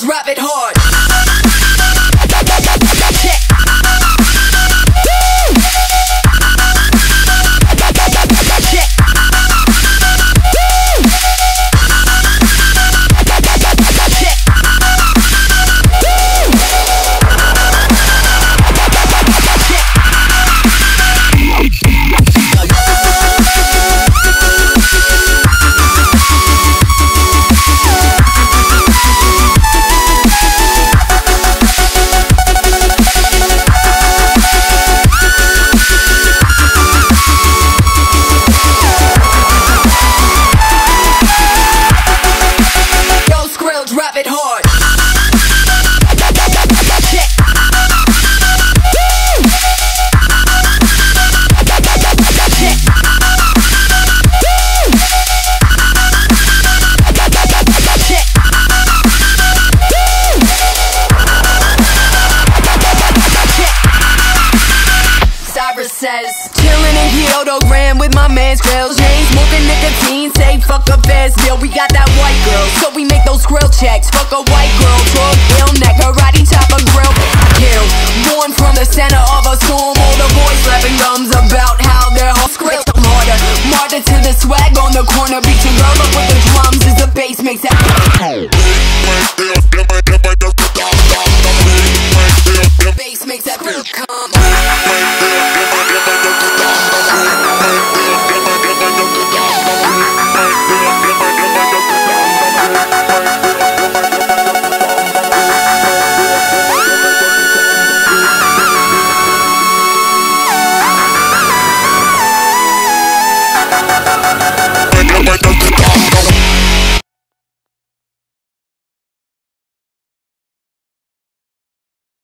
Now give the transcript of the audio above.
drop it hard. In with my man's grills. Chain smoking nicotine, say fuck a fast meal. We got that white girl, so we make those grill checks. Fuck a white